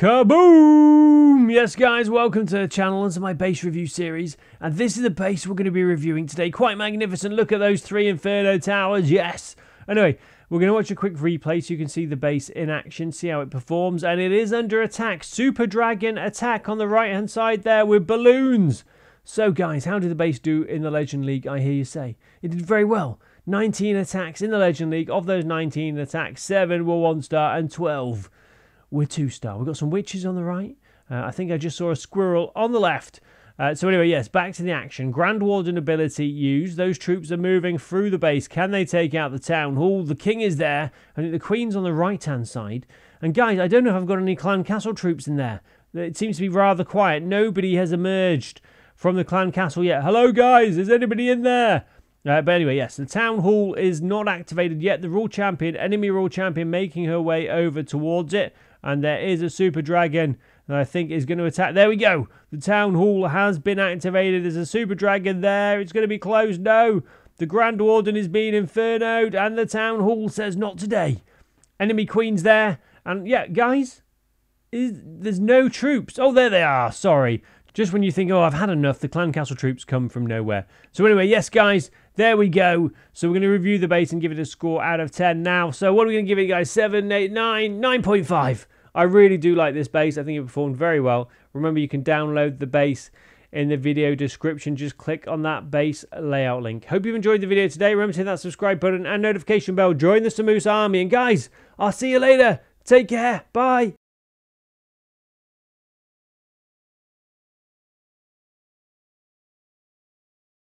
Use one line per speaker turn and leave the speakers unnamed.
Kaboom! Yes, guys, welcome to the channel and to my base review series. And this is the base we're going to be reviewing today. Quite magnificent. Look at those three Inferno towers. Yes. Anyway, we're going to watch a quick replay so you can see the base in action, see how it performs. And it is under attack. Super Dragon attack on the right-hand side there with balloons. So, guys, how did the base do in the Legend League, I hear you say? It did very well. 19 attacks in the Legend League. Of those 19 attacks, 7 were 1-star and 12 we're two star. We've got some witches on the right. Uh, I think I just saw a squirrel on the left. Uh, so anyway, yes, back to the action. Grand Warden ability used. Those troops are moving through the base. Can they take out the town hall? The king is there. I think the queen's on the right-hand side. And guys, I don't know if I've got any clan castle troops in there. It seems to be rather quiet. Nobody has emerged from the clan castle yet. Hello, guys. Is anybody in there? Uh, but anyway, yes, the town hall is not activated yet. The royal champion, enemy royal champion, making her way over towards it and there is a super dragon that I think is going to attack. There we go. The town hall has been activated. There's a super dragon there. It's going to be closed. No. The Grand Warden is being infernoed, and the town hall says not today. Enemy queen's there. And yeah, guys, is, there's no troops. Oh, there they are. Sorry. Just when you think, oh, I've had enough, the Clan Castle troops come from nowhere. So anyway, yes, guys, there we go. So we're going to review the base and give it a score out of 10 now. So what are we going to give it, guys? 7, 8, 9, 9.5. I really do like this base. I think it performed very well. Remember, you can download the base in the video description. Just click on that base layout link. Hope you've enjoyed the video today. Remember to hit that subscribe button and notification bell. Join the Sir Moose army. And guys, I'll see you later. Take care. Bye.